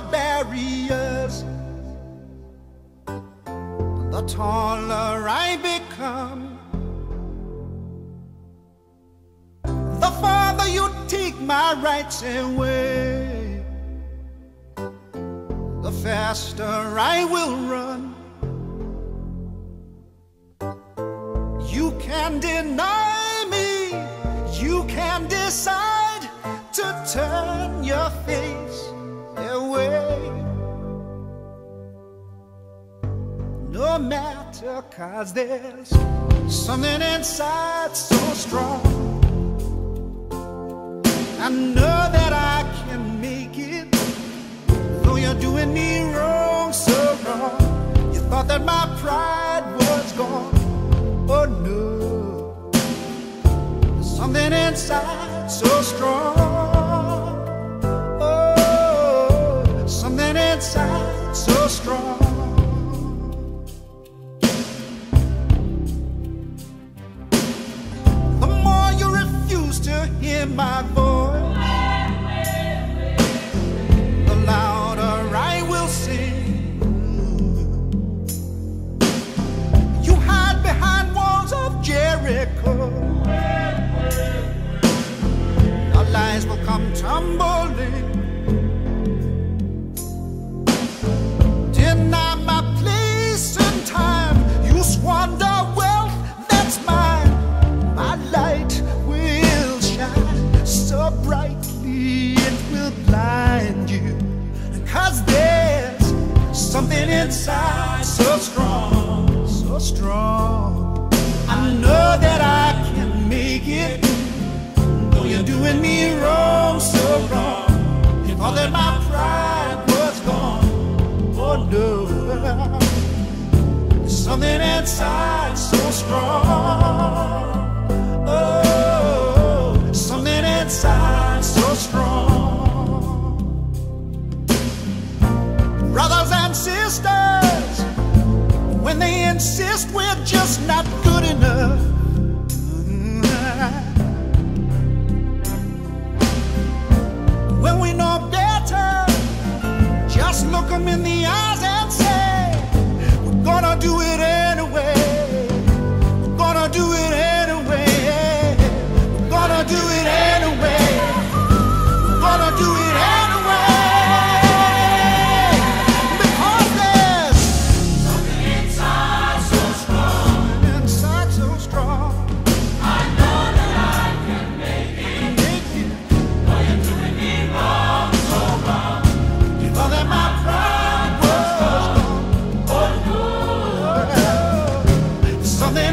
barriers, the taller I become. The farther you take my rights away, the faster I will run. You can deny me, you can decide to turn No matter, cause there's something inside so strong. I know that I can make it, though you're doing me wrong, so wrong. You thought that my pride was gone. Oh no, There's something inside so strong. Hear my voice, something inside so strong, so strong. I know that I can make it. Though you're doing me wrong, so wrong. You thought that my pride was gone. Oh no. Something inside so strong. Insist we're just not good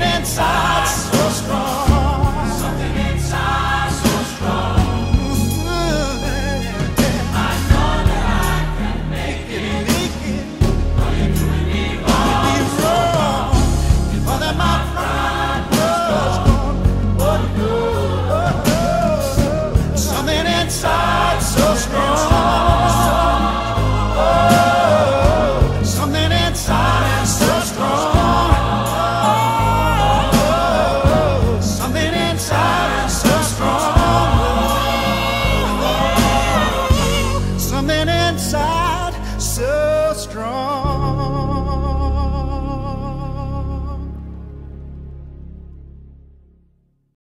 inside strong.